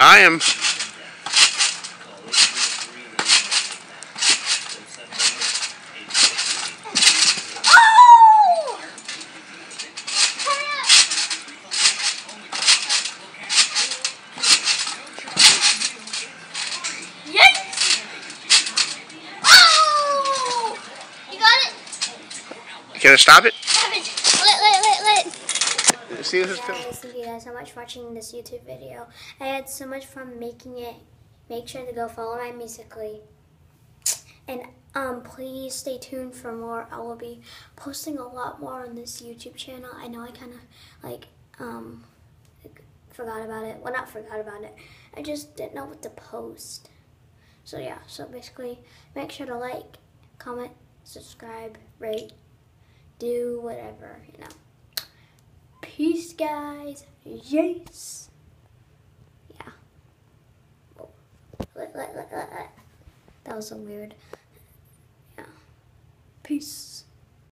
I am. Oh! Yes! Oh! You got it? Can I stop it? Lit, lit, lit, lit. See Guys, thank you guys so much for watching this YouTube video. I had so much fun making it. Make sure to go follow my musical.ly. And um, please stay tuned for more. I will be posting a lot more on this YouTube channel. I know I kind of like um forgot about it. Well, not forgot about it. I just didn't know what to post. So yeah. So basically, make sure to like, comment, subscribe, rate, do whatever you know. Peace, guys. Yes. Yeah. That was so weird. Yeah. Peace.